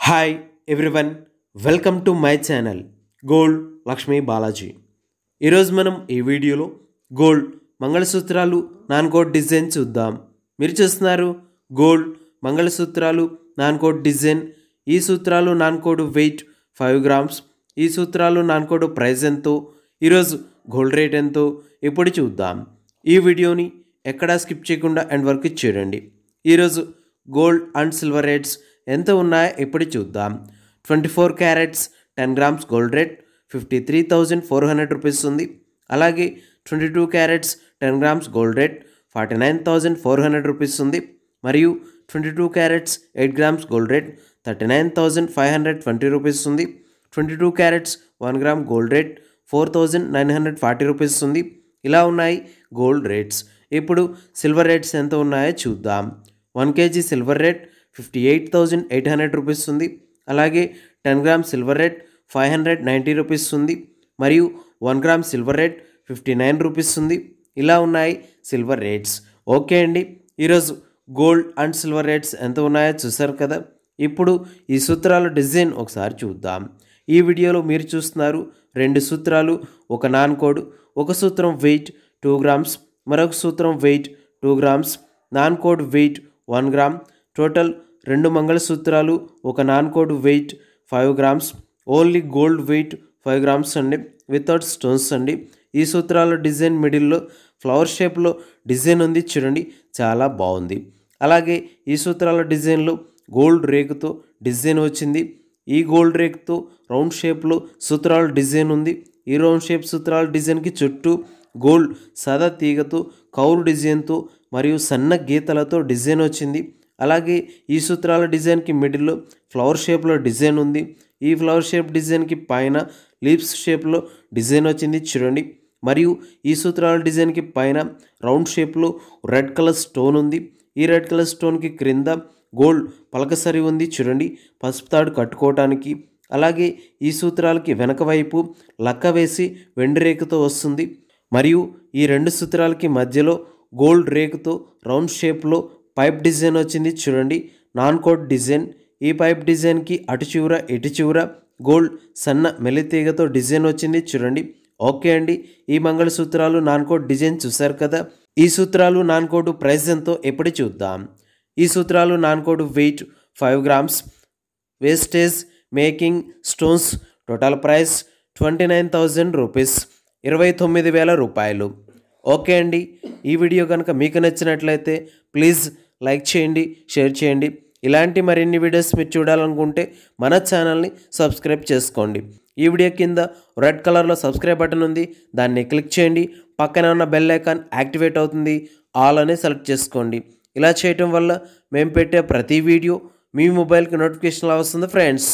Hi everyone welcome to my channel gold Lakshmi Balaji ఈరోజు మనం ఈ వీడియోలో గోల్డ్ మంగళసూత్రాలు నాన్ కోట్ డిజైన్ చూద్దాం. మీరు చూస్తున్నారు గోల్డ్ మంగళసూత్రాలు నాన్ కోట్ డిజైన్ ఈ సూత్రాలు non code weight five grams ఈ సూత్రాలు నాన్ కోడ్ ప్రైస్ ఎంతో. ఈరోజు గోల్డ్ రేట్ ఎంతో. ఇప్పుడు చూద్దాం. ఈ వీడియోని ఎక్కడా స్కిప్ చేయకుండా అండ్ వర్క్ చూడండి. ఈరోజు గోల్డ్ అండ్ సిల్వర్ రేట్స్ ఎంత ఉన్నాయో? ఇప్పుడు చూద్దాం. Twenty four carats ten grams gold rate fifty three thousand four hundred rupees ఉంది. అలాగే twenty two carats ten grams gold rate forty nine thousand four hundred rupees ఉంది. మరియు twenty two carats eight grams gold rate thirty nine thousand five hundred twenty rupees ఉంది. Twenty two carats one gram gold rate four thousand nine hundred forty rupees ఉంది. ఇలా ఉన్నాయి gold rates. ఇప్పుడు silver rates ఎంత ఉన్నాయో చూద్దాం. One kg silver rate fifty eight thousand eight hundred rupees ఉంది. అలాగే ten gram silver rate five hundred ninety rupees ఉంది. మరియు one gram silver rate fifty nine rupees ఉంది. ఇలా ఉన్నాయి సిల్వర్ రేట్స్. ఓకే అండి. ఈరోజు గోల్డ్ అండ్ సిల్వర్ రేట్స్ ఎంత ఉన్నాయో చూసారు కదా? ఇప్పుడు ఈ సూత్రాల డిజైన్ ఒకసారి చూద్దాం. ఈ వీడియోలో మీరు చూస్తున్నారు రెండు సూత్రాలు ఒక నాన్ కోడ్ ఒక సూత్రం వెయిట్ టూ గ్రామ్స్ మరొక సూత్రం weight two grams non code weight one gram total రెండు మంగళసూత్రాలు ఒక non code weight five grams only gold weight five grams అండి వితౌట్ స్టోన్స్ అండి. ఈ సూత్రాల డిజైన్ మిడిల్లో ఫ్లవర్ షేప్లో డిజైన్ ఉంది చూడండి చాలా బాగుంది. అలాగే ఈ సూత్రాల డిజైన్లో గోల్డ్ రేకుతో డిజైన్ వచ్చింది. ఈ గోల్డ్ రేక్తో రౌండ్ షేప్లో సూత్రాల డిజైన్ ఉంది. ఈ రౌండ్ షేప్ సూత్రాల డిజైన్కి చుట్టూ గోల్డ్ సదా తీగతో కౌరు డిజైన్తో మరియు సన్న గీతలతో డిజైన్ వచ్చింది. అలాగే ఈ సూత్రాల డిజైన్కి మిడిల్లో ఫ్లవర్ షేప్లో డిజైన్ ఉంది. ఈ ఫ్లవర్ షేప్ డిజైన్కి పైన లీప్స్ షేప్లో డిజైన్ వచ్చింది చూడండి. మరియు ఈ సూత్రాల డిజైన్కి పైన రౌండ్ షేప్లో రెడ్ కలర్ స్టోన్ ఉంది. ఈ రెడ్ కలర్ స్టోన్కి క్రింద గోల్డ్ పలకసరి ఉంది చూడండి. పసుపు తాడు కట్టుకోవటానికి. అలాగే ఈ సూత్రాలకి వెనక వైపు లక్క వేసి వెండి రేకుతో వస్తుంది. మరియు ఈ రెండు సూత్రాలకి మధ్యలో గోల్డ్ రేకుతో రౌండ్ షేప్లో పైప్ డిజైన్ వచ్చింది చూడండి. Non coat design. ఈ పైప్ డిజైన్కి అటు చివర ఇటు చివర గోల్డ్ సన్న మెలితీగతో డిజైన్ వచ్చింది చూడండి. ఓకే అండి. ఈ మంగళసూత్రాలు నాన్ కోట్ డిజైన్ చూశారు కదా. ఈ సూత్రాలు నాన్ కోటు ప్రైస్ ఎంతో ఎప్పుడు చూద్దాం. ఈ సూత్రాలు non coat weight five grams. Wastage making stones total price twenty nine thousand rupees. ఇరవై తొమ్మిది వేల రూపాయలు. ఓకే అండి. ఈ వీడియో కనుక మీకు నచ్చినట్లయితే ప్లీజ్ లైక్ చేయండి షేర్ చేయండి. ఇలాంటి మరిన్ని వీడియోస్ మీరు చూడాలనుకుంటే మన ఛానల్ని సబ్స్క్రైబ్ చేసుకోండి. ఈ వీడియో కింద రెడ్ కలర్లో సబ్స్క్రైబ్ బటన్ ఉంది. దాన్ని క్లిక్ చేయండి. పక్కన ఉన్న బెల్ ఐకాన్ యాక్టివేట్ అవుతుంది. ఆల్ అనే సెలెక్ట్ చేసుకోండి. ఇలా చేయటం వల్ల మేము పెట్టే ప్రతి వీడియో మీ మొబైల్కి నోటిఫికేషన్ వస్తుంది ఫ్రెండ్స్.